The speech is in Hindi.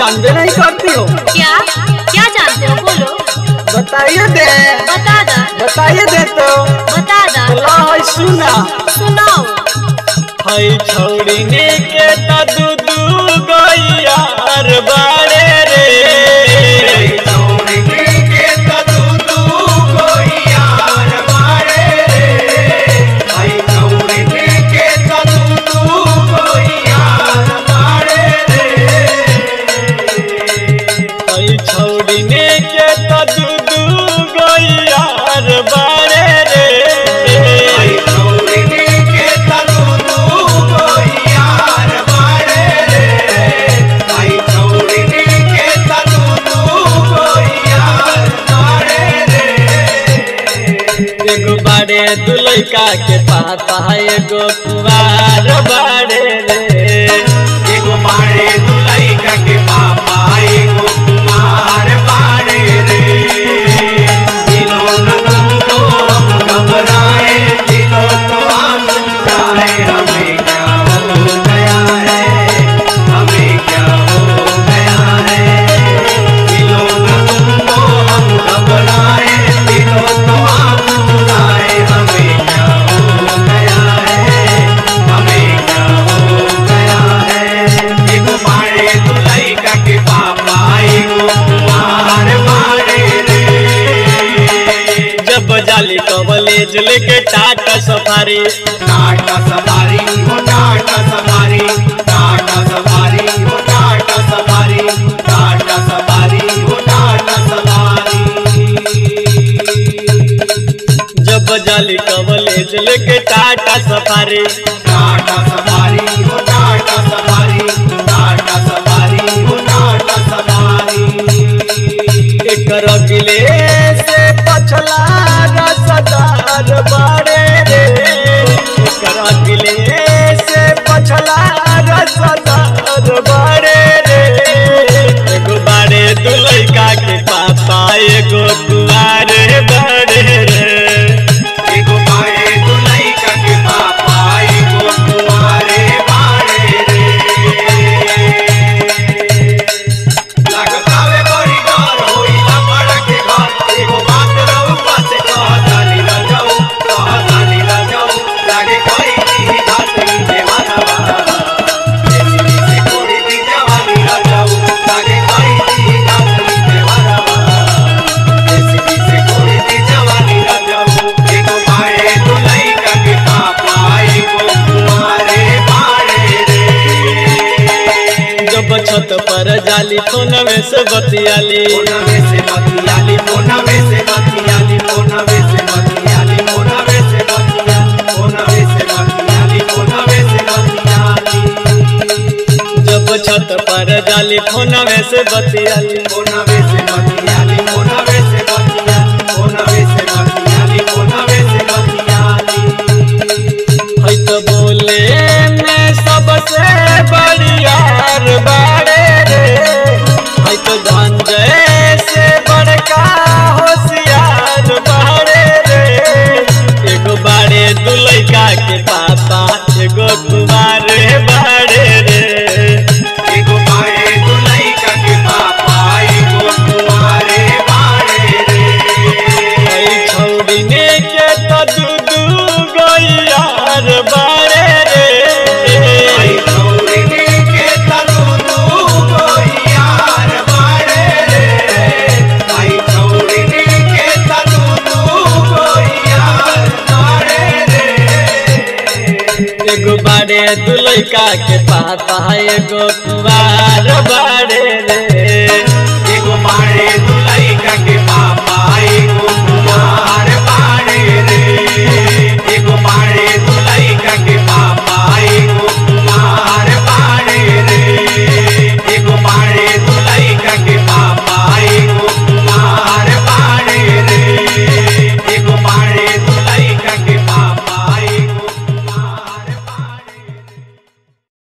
जानते नहीं करती हो? क्या? क्या जानते हो? बोलो। बताइए दे। बता दा। बताइए दे तो। बता दा। सुना। सुनाओ। हाय छोड़ने के तो तू रे दुलैका के पाता है गोपुआ रे बाड़े रे। उजले के टाटा सफारी टाटा सफारी हो टाटा सफारी टाटा सफारी हो टाटा सफारी टाटा सफारी हो टाटा सफारी जब जाली कवले उजले के टाटा सफारी टाटा डाली फोनवे से बतियाली। से बतियाली जब छत पर डाली में से बतियाली। se तू लैका के पाता है एगो बार बारे रे।